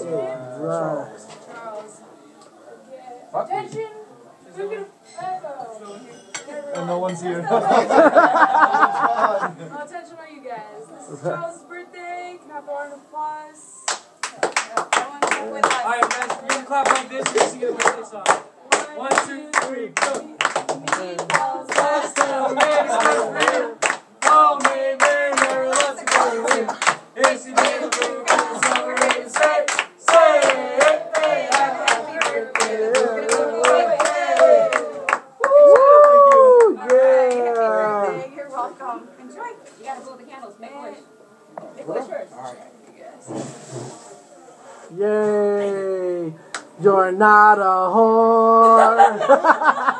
Right. Charles. Fuck me. Attention! We're gonna. Uh-oh. And no one's here. Oh, attention, all you guys. This is Charles' birthday. Can I have a round of applause? Everyone with. Alright, guys, we're gonna clap like this. We're gonna wait this off. One, two, three, go. You gotta blow the candles. Make a wish. Make a wish first. Alright. You guys. Yay! You're not a whore.